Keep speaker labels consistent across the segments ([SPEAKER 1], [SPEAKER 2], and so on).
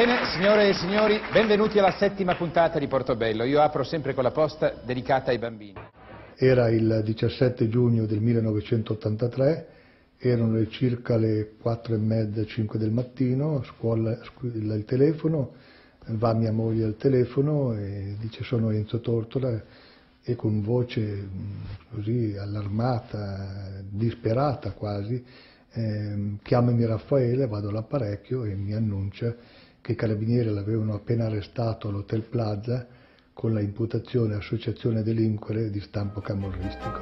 [SPEAKER 1] Bene, signore e signori, benvenuti alla settima puntata di Portobello. Io apro sempre con la posta dedicata ai bambini.
[SPEAKER 2] Era il 17 giugno del 1983, erano le circa le 4 e mezza, 5 del mattino, scuola, scuola il telefono, va mia moglie al telefono e dice sono Enzo Tortola e con voce così allarmata, disperata quasi, eh, chiamami Raffaele, vado all'apparecchio e mi annuncia che i carabinieri l'avevano appena arrestato all'Hotel Plaza con la imputazione associazione delinquere di stampo camorristico.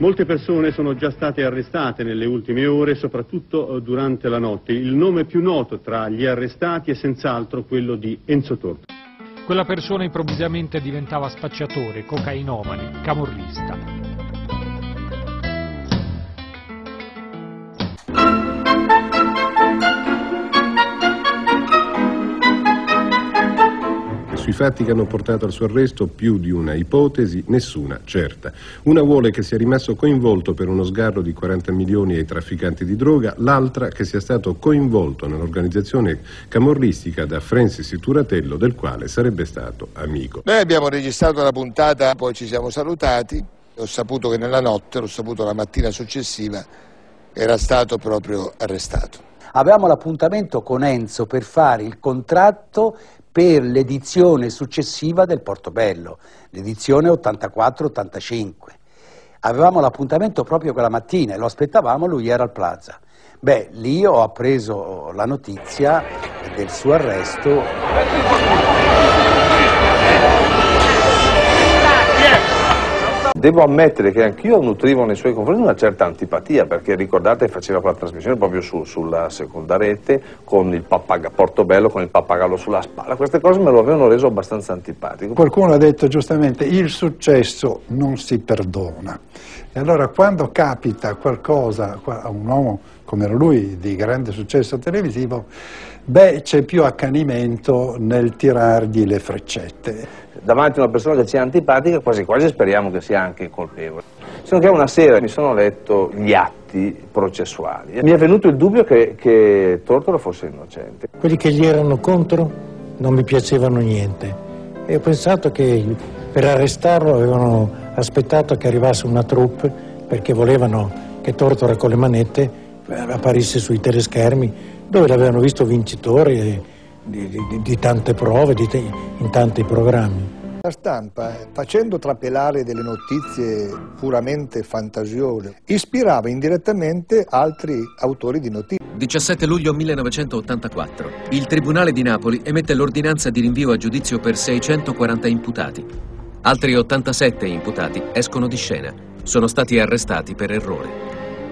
[SPEAKER 3] Molte persone sono già state arrestate nelle ultime ore, soprattutto eh, durante la notte. Il nome più noto tra gli arrestati è senz'altro quello di Enzo Torto.
[SPEAKER 4] Quella persona improvvisamente diventava spacciatore, cocainomane, camorrista.
[SPEAKER 5] Sui fatti che hanno portato al suo arresto più di una ipotesi, nessuna certa. Una vuole che sia rimasto coinvolto per uno sgarro di 40 milioni ai trafficanti di droga, l'altra che sia stato coinvolto nell'organizzazione camorristica da Francis Turatello, del quale sarebbe stato amico.
[SPEAKER 6] Noi abbiamo registrato la puntata, poi ci siamo salutati, ho saputo che nella notte, l'ho saputo la mattina successiva, era stato proprio arrestato.
[SPEAKER 7] Avevamo l'appuntamento con Enzo per fare il contratto per l'edizione successiva del Portobello, l'edizione 84-85. Avevamo l'appuntamento proprio quella mattina e lo aspettavamo, lui era al Plaza. Beh, lì ho appreso la notizia del suo arresto.
[SPEAKER 8] Devo ammettere che anch'io nutrivo nei suoi confronti una certa antipatia, perché ricordate faceva quella trasmissione proprio su, sulla seconda rete, con il Portobello, con il pappagallo sulla spalla, queste cose me lo avevano reso abbastanza antipatico.
[SPEAKER 9] Qualcuno ha detto giustamente il successo non si perdona, e allora quando capita qualcosa a un uomo come era lui, di grande successo televisivo, beh, c'è più accanimento nel tirargli le freccette
[SPEAKER 8] davanti a una persona che ci è antipatica, quasi quasi speriamo che sia anche colpevole. Sino che una sera mi sono letto gli atti processuali e mi è venuto il dubbio che, che Tortora fosse innocente.
[SPEAKER 10] Quelli che gli erano contro non mi piacevano niente e ho pensato che per arrestarlo avevano aspettato che arrivasse una troupe perché volevano che Tortora con le manette apparisse sui teleschermi dove l'avevano visto vincitore di, di, di tante prove, di, in tanti programmi.
[SPEAKER 2] La stampa, facendo trapelare delle notizie puramente fantasiose, ispirava indirettamente altri autori di notizie.
[SPEAKER 11] 17 luglio 1984. Il Tribunale di Napoli emette l'ordinanza di rinvio a giudizio per 640 imputati. Altri 87 imputati escono di scena. Sono stati arrestati per errore.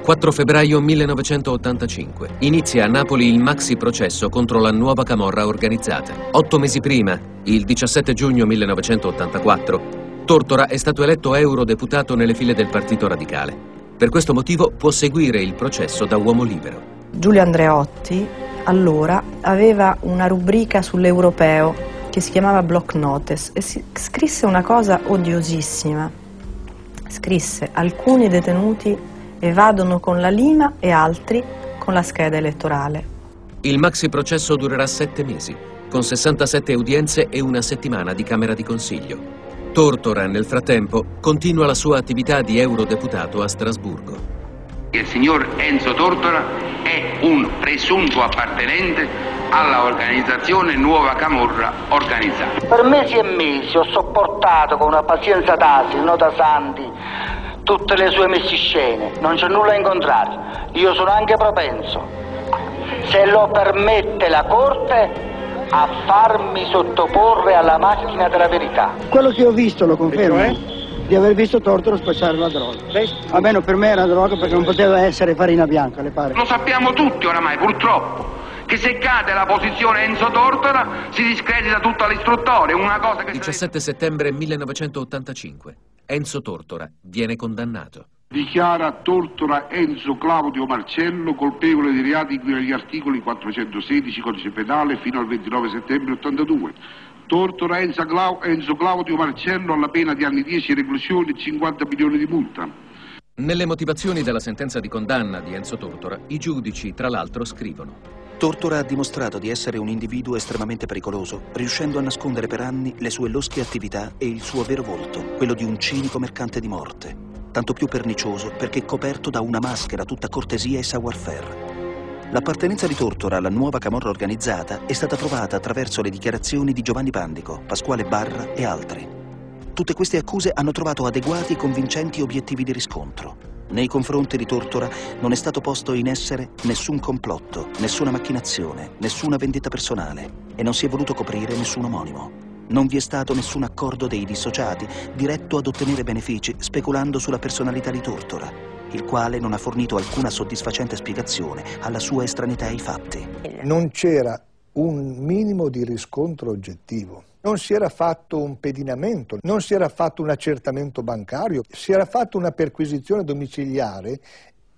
[SPEAKER 11] 4 febbraio 1985. Inizia a Napoli il maxi processo contro la nuova camorra organizzata. Otto mesi prima, il 17 giugno 1984, Tortora è stato eletto eurodeputato nelle file del Partito Radicale. Per questo motivo può seguire il processo da uomo libero.
[SPEAKER 12] Giulio Andreotti, allora, aveva una rubrica sull'europeo che si chiamava Block Notice e scrisse una cosa odiosissima. Scrisse alcuni detenuti evadono con la lima e altri con la scheda elettorale.
[SPEAKER 11] Il maxi processo durerà sette mesi, con 67 udienze e una settimana di Camera di Consiglio. Tortora, nel frattempo, continua la sua attività di eurodeputato a Strasburgo.
[SPEAKER 13] Il signor Enzo Tortora è un presunto appartenente alla organizzazione Nuova Camorra Organizzata.
[SPEAKER 14] Per mesi e mesi ho sopportato con una pazienza d'asino, non da santi, tutte le sue messiscene. Non c'è nulla in contrario. Io sono anche propenso, se lo permette la Corte, a farmi sottoporre alla macchina della verità.
[SPEAKER 15] Quello che ho visto lo confermo. Di aver visto Tortoro spacciare la droga. Almeno per me era droga perché non poteva essere farina bianca, le pare.
[SPEAKER 13] Lo sappiamo tutti oramai, purtroppo, che se cade la posizione Enzo Tortora si discredita tutta l'istruttoria, una cosa che...
[SPEAKER 11] 17 settembre 1985. Enzo Tortora viene condannato.
[SPEAKER 16] Dichiara Tortora Enzo Claudio Marcello colpevole di reati di cui agli articoli 416 codice penale fino al 29 settembre 82. Tortora Enzo, Clau- Enzo Claudio Marcello alla pena di anni 10 reclusione e 50 milioni di multa.
[SPEAKER 11] Nelle motivazioni della sentenza di condanna di Enzo Tortora, i giudici, tra l'altro, scrivono
[SPEAKER 17] Tortora ha dimostrato di essere un individuo estremamente pericoloso, riuscendo a nascondere per anni le sue losche attività e il suo vero volto, quello di un cinico mercante di morte. Tanto più pernicioso perché coperto da una maschera tutta cortesia e savoir-faire. L'appartenenza di Tortora alla nuova camorra organizzata è stata provata attraverso le dichiarazioni di Giovanni Pandico, Pasquale Barra e altri. Tutte queste accuse hanno trovato adeguati e convincenti obiettivi di riscontro. Nei confronti di Tortora non è stato posto in essere nessun complotto, nessuna macchinazione, nessuna vendetta personale e non si è voluto coprire nessun omonimo. Non vi è stato nessun accordo dei dissociati diretto ad ottenere benefici speculando sulla personalità di Tortora, il quale non ha fornito alcuna soddisfacente spiegazione alla sua estraneità ai fatti.
[SPEAKER 2] Non c'era un minimo di riscontro oggettivo. Non si era fatto un pedinamento, non si era fatto un accertamento bancario, si era fatto una perquisizione domiciliare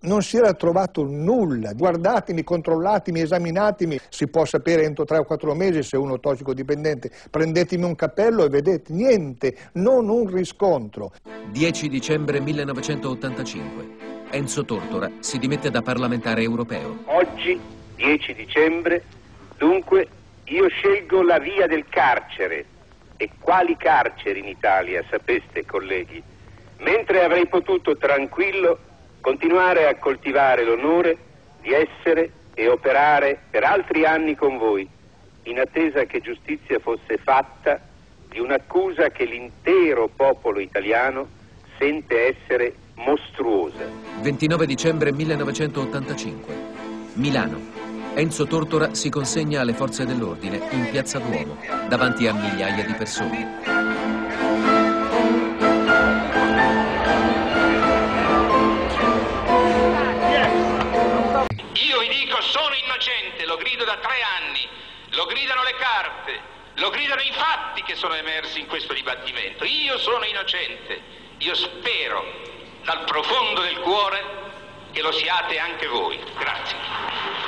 [SPEAKER 2] non si era trovato nulla. Guardatemi, controllatemi, esaminatemi. Si può sapere entro tre o quattro mesi se uno è tossicodipendente. Prendetemi un cappello e vedete. Niente, non un riscontro.
[SPEAKER 11] 10 dicembre 1985. Enzo Tortora si dimette da parlamentare europeo.
[SPEAKER 18] Oggi, 10 dicembre, dunque, io scelgo la via del carcere. E quali carceri in Italia, sapeste, colleghi? Mentre avrei potuto tranquillo continuare a coltivare l'onore di essere e operare per altri anni con voi, in attesa che giustizia fosse fatta di un'accusa che l'intero popolo italiano sente essere mostruosa.
[SPEAKER 11] 29 dicembre 1985. Milano. Enzo Tortora si consegna alle forze dell'ordine in piazza Duomo, davanti a migliaia di persone.
[SPEAKER 13] Io vi dico sono innocente, lo grido da tre anni, lo gridano le carte, lo gridano i fatti che sono emersi in questo dibattimento. Io sono innocente, io spero dal profondo del cuore che lo siate anche voi. Grazie.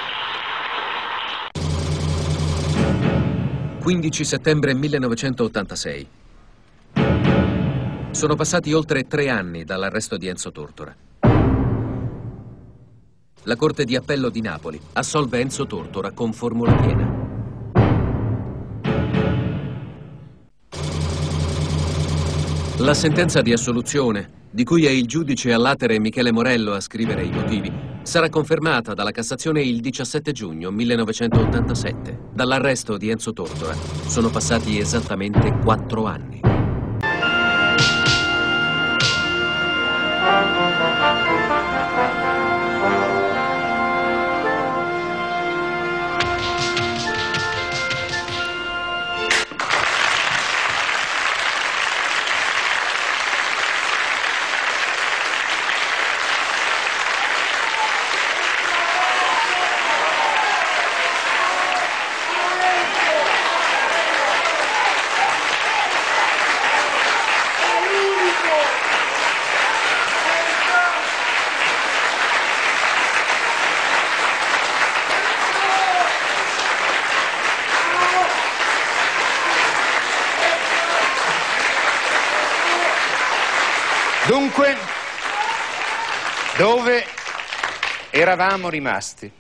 [SPEAKER 11] 15 settembre 1986. Sono passati oltre tre anni dall'arresto di Enzo Tortora. La Corte di Appello di Napoli assolve Enzo Tortora con formula piena. La sentenza di assoluzione, di cui è il giudice all'atere Michele Morello a scrivere i motivi, sarà confermata dalla Cassazione il 17 giugno 1987. Dall'arresto di Enzo Tortora sono passati esattamente quattro anni.
[SPEAKER 1] Dunque, dove eravamo rimasti?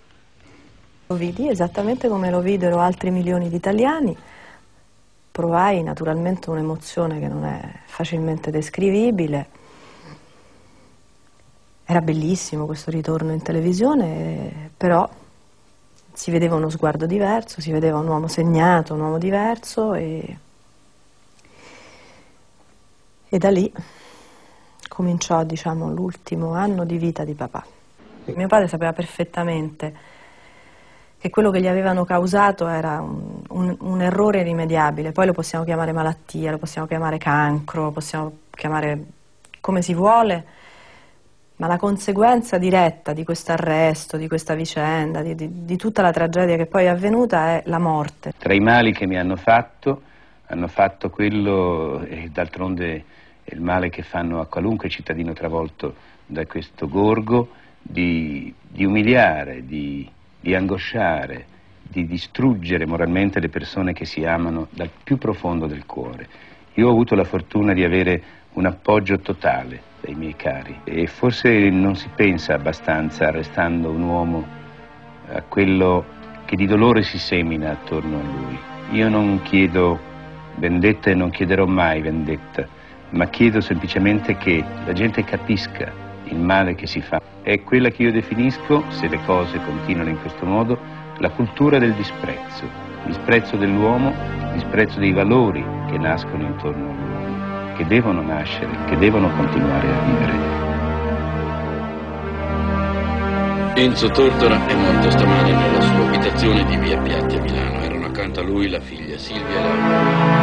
[SPEAKER 12] Lo vidi esattamente come lo videro altri milioni di italiani, provai naturalmente un'emozione che non è facilmente descrivibile. Era bellissimo questo ritorno in televisione, però si vedeva uno sguardo diverso, si vedeva un uomo segnato, un uomo diverso e, e da lì cominciò diciamo, l'ultimo anno di vita di papà. Mio padre sapeva perfettamente che quello che gli avevano causato era un, un, un, errore irrimediabile, poi lo possiamo chiamare malattia, lo possiamo chiamare cancro, lo possiamo chiamare come si vuole, ma la conseguenza diretta di questo arresto, di questa vicenda, di, di, di tutta la tragedia che poi è avvenuta è la morte.
[SPEAKER 19] Tra i mali che mi hanno fatto, hanno fatto quello, e d'altronde il male che fanno a qualunque cittadino travolto da questo gorgo, di, di umiliare, di, di angosciare, di distruggere moralmente le persone che si amano dal più profondo del cuore. Io ho avuto la fortuna di avere un appoggio totale dai miei cari e forse non si pensa abbastanza, arrestando un uomo, a quello che di dolore si semina attorno a lui. Io non chiedo vendetta e non chiederò mai vendetta, ma chiedo semplicemente che la gente capisca il male che si fa. È quella che io definisco, se le cose continuano in questo modo, la cultura del disprezzo, disprezzo dell'uomo, disprezzo dei valori che nascono intorno all'uomo, che devono nascere, che devono continuare a vivere.
[SPEAKER 20] Enzo Tortora è morto stamani nella sua abitazione di via Piatti a Milano. Erano accanto a lui la figlia Silvia e